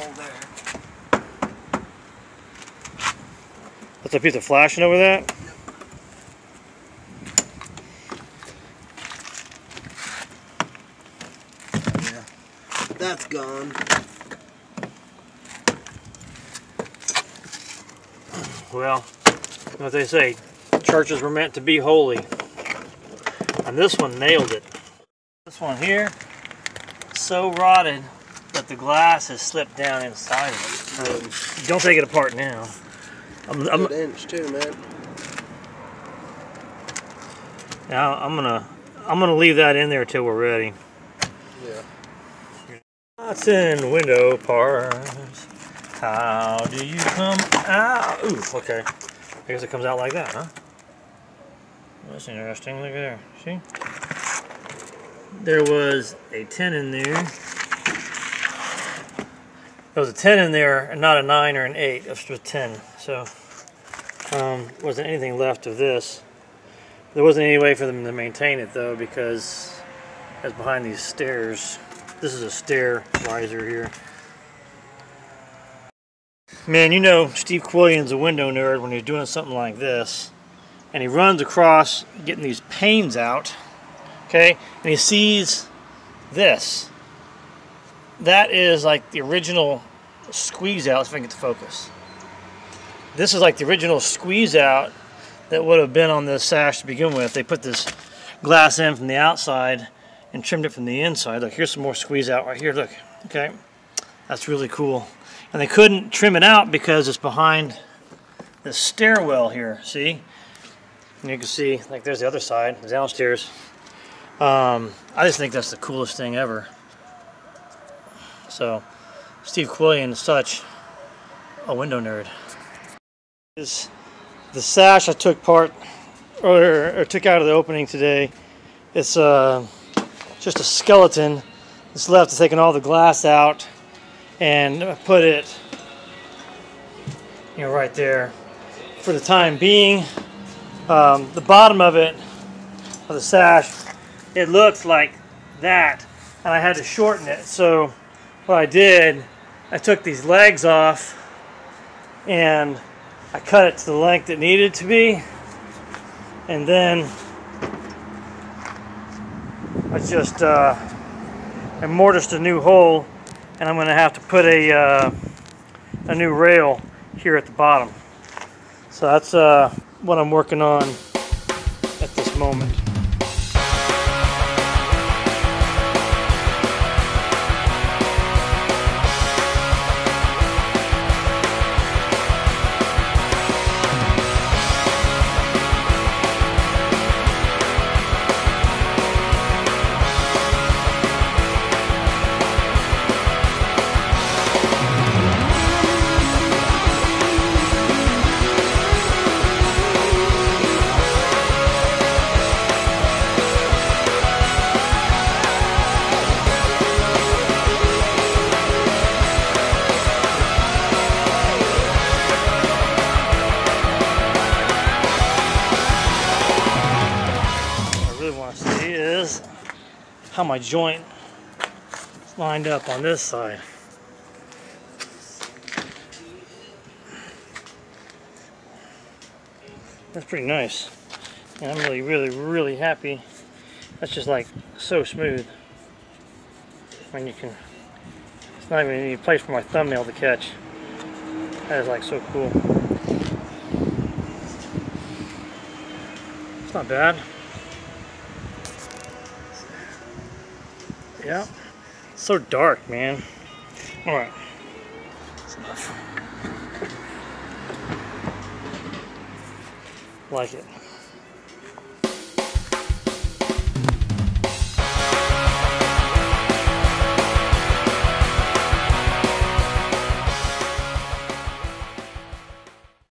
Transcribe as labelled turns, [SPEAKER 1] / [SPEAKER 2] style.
[SPEAKER 1] hole there.
[SPEAKER 2] What's that piece of flashing over that?
[SPEAKER 1] Yeah. That's gone.
[SPEAKER 2] Well, what they say, churches were meant to be holy. And this one nailed it. This one here, so rotted the glass has slipped down inside of it. Um, don't take it apart now. I'm, I'm,
[SPEAKER 1] Good inch too, man.
[SPEAKER 2] now I'm gonna I'm gonna leave that in there till we're ready.
[SPEAKER 1] Yeah.
[SPEAKER 2] That's in window parts. How do you come out? Ooh, okay. I guess it comes out like that, huh? That's interesting. Look at there. See? There was a 10 in there. There was a 10 in there, and not a 9 or an 8. It was just 10. So, um, wasn't anything left of this. There wasn't any way for them to maintain it, though, because it's behind these stairs. This is a stair riser here. Man, you know Steve Quillian's a window nerd when he's doing something like this. And he runs across getting these panes out. Okay? And he sees this. That is like the original squeeze out. If I can get the focus. This is like the original squeeze out that would have been on this sash to begin with. They put this glass in from the outside and trimmed it from the inside. Look, here's some more squeeze out right here. Look, okay? That's really cool. And they couldn't trim it out because it's behind the stairwell here, see? And you can see, like there's the other side, downstairs. Um, I just think that's the coolest thing ever. So, Steve Quillian is such a window nerd. This, the sash I took part, or, or took out of the opening today, it's uh, just a skeleton that's left. I've taken all the glass out and put it you know right there for the time being um, the bottom of it of the sash it looks like that and I had to shorten it so what I did I took these legs off and I cut it to the length it needed to be and then I just uh, I mortised a new hole and I'm going to have to put a, uh, a new rail here at the bottom. So that's uh, what I'm working on at this moment. How my joint is lined up on this side. That's pretty nice. And I'm really, really, really happy. That's just like so smooth. When you can, it's not even any place for my thumbnail to catch. That is like so cool. It's not bad. Yeah. So dark, man. Alright. That's enough. Like it.